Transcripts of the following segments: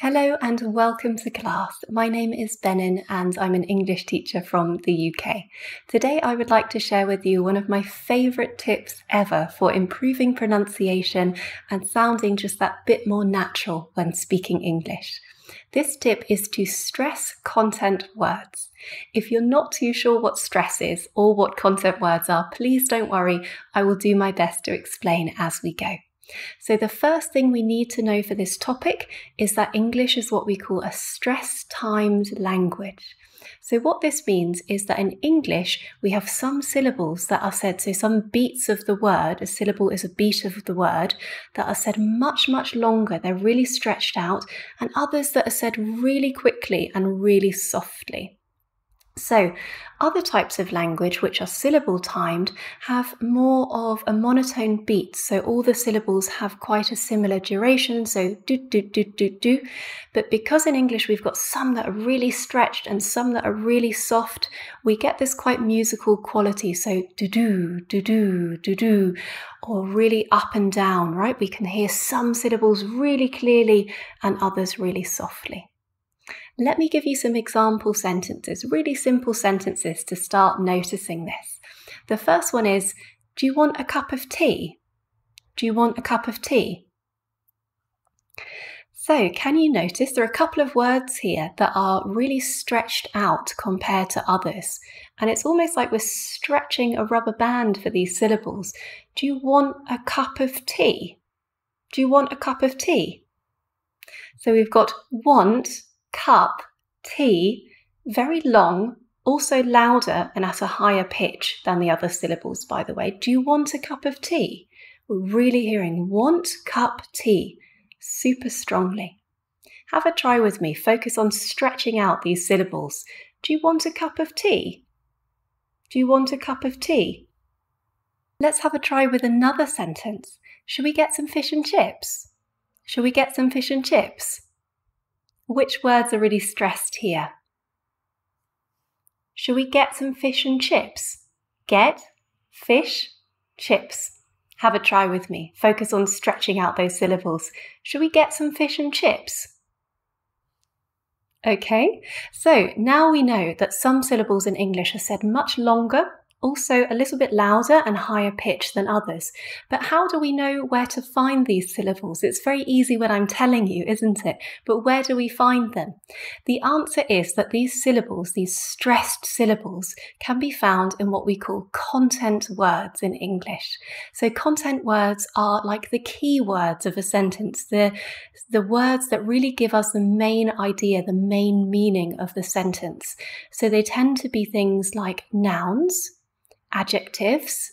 Hello and welcome to class. My name is Benen and I'm an English teacher from the UK. Today I would like to share with you one of my favourite tips ever for improving pronunciation and sounding just that bit more natural when speaking English. This tip is to stress content words. If you're not too sure what stress is or what content words are, please don't worry, I will do my best to explain as we go. So, the first thing we need to know for this topic is that English is what we call a stress timed language. So, what this means is that in English, we have some syllables that are said, so some beats of the word, a syllable is a beat of the word, that are said much, much longer. They're really stretched out, and others that are said really quickly and really softly. So, other types of language, which are syllable timed, have more of a monotone beat. So, all the syllables have quite a similar duration. So, do, do, do, do, do. But because in English we've got some that are really stretched and some that are really soft, we get this quite musical quality. So, do, do, do, do, do, do, or really up and down, right? We can hear some syllables really clearly and others really softly. Let me give you some example sentences, really simple sentences to start noticing this. The first one is Do you want a cup of tea? Do you want a cup of tea? So, can you notice there are a couple of words here that are really stretched out compared to others? And it's almost like we're stretching a rubber band for these syllables. Do you want a cup of tea? Do you want a cup of tea? So, we've got want cup, tea, very long, also louder and at a higher pitch than the other syllables, by the way. Do you want a cup of tea? We're really hearing want cup tea super strongly. Have a try with me. Focus on stretching out these syllables. Do you want a cup of tea? Do you want a cup of tea? Let's have a try with another sentence. Shall we get some fish and chips? Shall we get some fish and chips? Which words are really stressed here? Should we get some fish and chips? Get, fish, chips. Have a try with me. Focus on stretching out those syllables. Should we get some fish and chips? Okay, so now we know that some syllables in English are said much longer also a little bit louder and higher pitch than others. But how do we know where to find these syllables? It's very easy when I'm telling you, isn't it? But where do we find them? The answer is that these syllables, these stressed syllables, can be found in what we call content words in English. So content words are like the key words of a sentence, the, the words that really give us the main idea, the main meaning of the sentence. So they tend to be things like nouns, adjectives,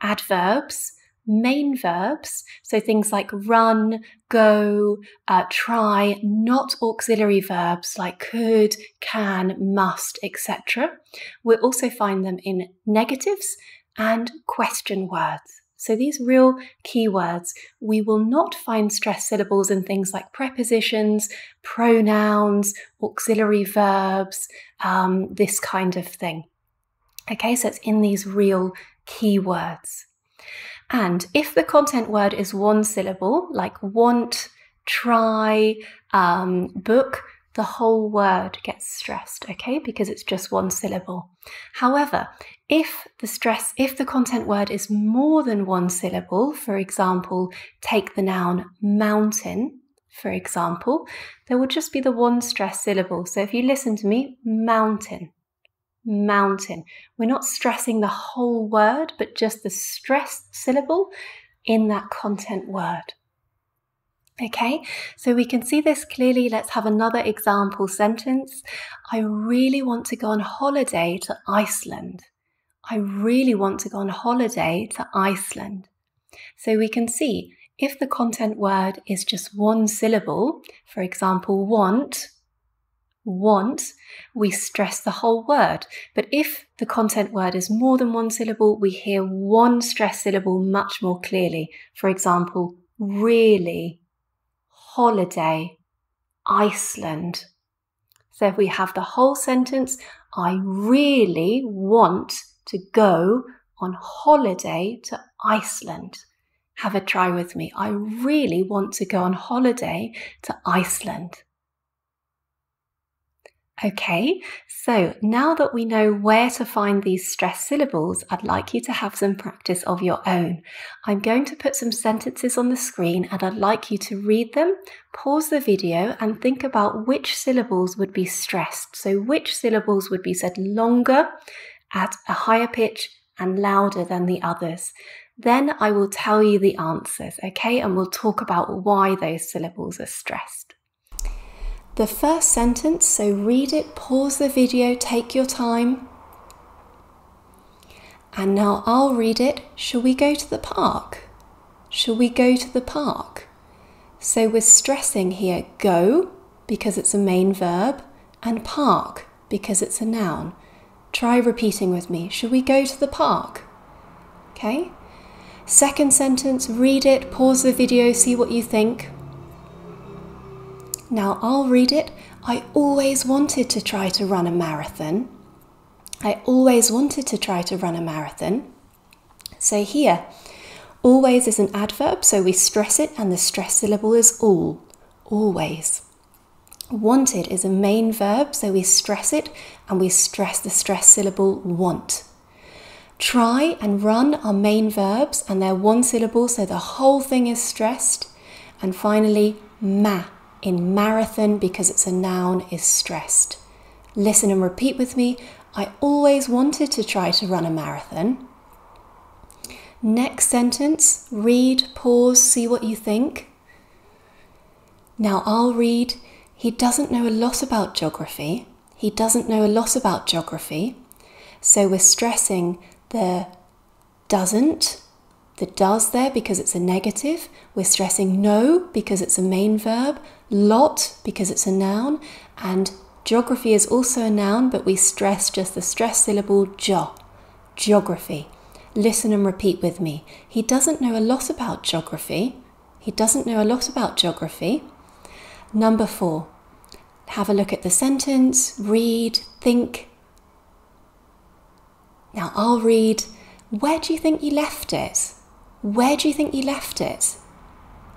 adverbs, main verbs, so things like run, go, uh, try, not auxiliary verbs like could, can, must, etc. We'll also find them in negatives and question words. So these real keywords, we will not find stress syllables in things like prepositions, pronouns, auxiliary verbs, um, this kind of thing. Okay, so it's in these real keywords. And if the content word is one syllable, like want, try, um, book, the whole word gets stressed, okay, because it's just one syllable. However, if the stress, if the content word is more than one syllable, for example, take the noun mountain, for example, there will just be the one stress syllable. So if you listen to me, mountain, mountain. We're not stressing the whole word, but just the stressed syllable in that content word. Okay, so we can see this clearly. Let's have another example sentence. I really want to go on holiday to Iceland. I really want to go on holiday to Iceland. So we can see if the content word is just one syllable, for example, want, want, we stress the whole word. But if the content word is more than one syllable, we hear one stress syllable much more clearly. For example, really, holiday, Iceland. So if we have the whole sentence, I really want to go on holiday to Iceland. Have a try with me. I really want to go on holiday to Iceland. Okay, so now that we know where to find these stressed syllables, I'd like you to have some practice of your own. I'm going to put some sentences on the screen and I'd like you to read them, pause the video, and think about which syllables would be stressed. So, which syllables would be said longer, at a higher pitch, and louder than the others. Then I will tell you the answers, okay? And we'll talk about why those syllables are stressed. The first sentence, so read it, pause the video, take your time. And now I'll read it. Shall we go to the park? Shall we go to the park? So we're stressing here go because it's a main verb and park because it's a noun. Try repeating with me. Shall we go to the park? Okay. Second sentence, read it, pause the video, see what you think. Now I'll read it. I always wanted to try to run a marathon. I always wanted to try to run a marathon. So here, always is an adverb, so we stress it, and the stress syllable is all. Always. Wanted is a main verb, so we stress it and we stress the stress syllable want. Try and run are main verbs and they're one syllable, so the whole thing is stressed. And finally, ma in marathon because it's a noun is stressed. Listen and repeat with me. I always wanted to try to run a marathon. Next sentence, read, pause, see what you think. Now I'll read, he doesn't know a lot about geography. He doesn't know a lot about geography. So we're stressing the doesn't the does there because it's a negative. We're stressing no because it's a main verb, lot because it's a noun, and geography is also a noun, but we stress just the stress syllable jo. Geography. Listen and repeat with me. He doesn't know a lot about geography. He doesn't know a lot about geography. Number four, have a look at the sentence, read, think. Now I'll read, where do you think you left it? Where do you think you left it?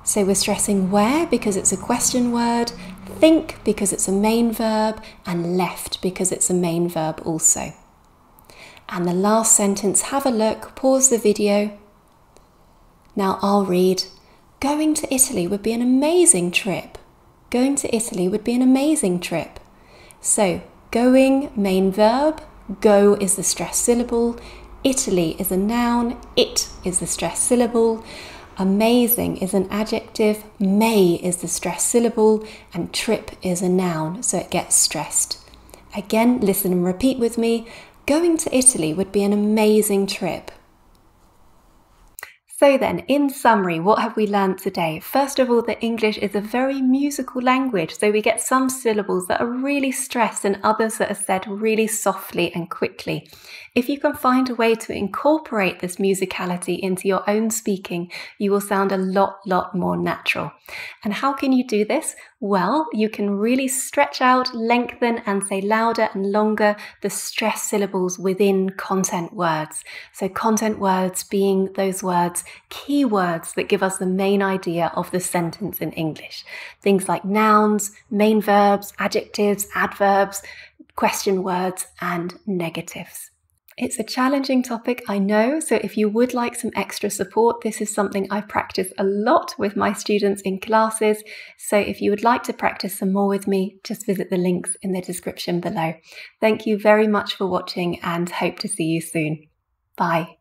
So we're stressing where because it's a question word, think because it's a main verb, and left because it's a main verb also. And the last sentence, have a look, pause the video. Now I'll read Going to Italy would be an amazing trip. Going to Italy would be an amazing trip. So, going, main verb, go is the stressed syllable, Italy is a noun, it is the stressed syllable. Amazing is an adjective, may is the stressed syllable, and trip is a noun, so it gets stressed. Again, listen and repeat with me. Going to Italy would be an amazing trip. So, then, in summary, what have we learned today? First of all, that English is a very musical language, so we get some syllables that are really stressed and others that are said really softly and quickly. If you can find a way to incorporate this musicality into your own speaking, you will sound a lot, lot more natural. And how can you do this? Well, you can really stretch out, lengthen, and say louder and longer the stressed syllables within content words. So, content words being those words, key words that give us the main idea of the sentence in English. Things like nouns, main verbs, adjectives, adverbs, question words, and negatives. It's a challenging topic, I know, so if you would like some extra support, this is something I practice a lot with my students in classes. So if you would like to practice some more with me, just visit the links in the description below. Thank you very much for watching and hope to see you soon. Bye.